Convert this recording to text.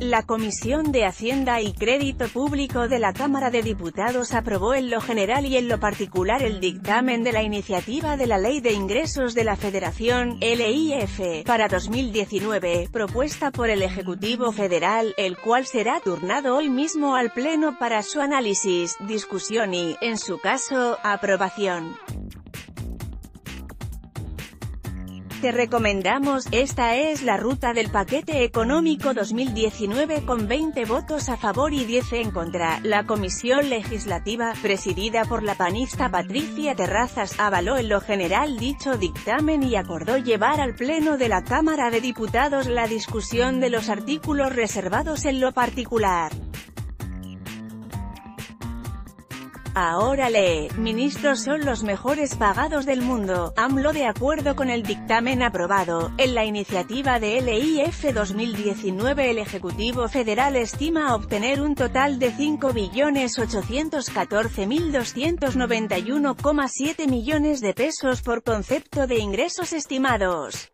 La Comisión de Hacienda y Crédito Público de la Cámara de Diputados aprobó en lo general y en lo particular el dictamen de la iniciativa de la Ley de Ingresos de la Federación, LIF, para 2019, propuesta por el Ejecutivo Federal, el cual será turnado hoy mismo al Pleno para su análisis, discusión y, en su caso, aprobación. Te recomendamos, esta es la ruta del paquete económico 2019 con 20 votos a favor y 10 en contra. La comisión legislativa, presidida por la panista Patricia Terrazas, avaló en lo general dicho dictamen y acordó llevar al Pleno de la Cámara de Diputados la discusión de los artículos reservados en lo particular. Ahora lee, ministros son los mejores pagados del mundo, AMLO de acuerdo con el dictamen aprobado, en la iniciativa de LIF 2019 el Ejecutivo Federal estima obtener un total de 5.814.291,7 millones de pesos por concepto de ingresos estimados.